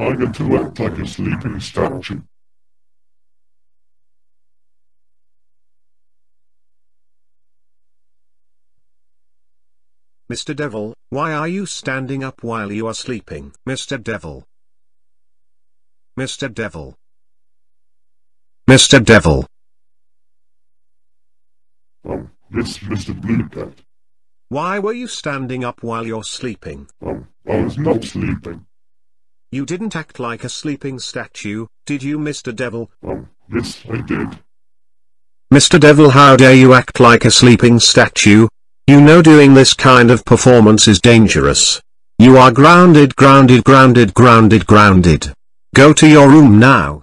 I get to act like a sleeping statue. Mr. Devil, why are you standing up while you are sleeping? Mr. Devil. Mr. Devil. Mr. Devil. Oh, yes, Mr. Blue Cat. Why were you standing up while you're sleeping? Oh, I was not sleeping. You didn't act like a sleeping statue, did you Mr. Devil? Oh, yes, I did. Mr. Devil how dare you act like a sleeping statue? You know doing this kind of performance is dangerous. You are grounded grounded grounded grounded grounded. Go to your room now.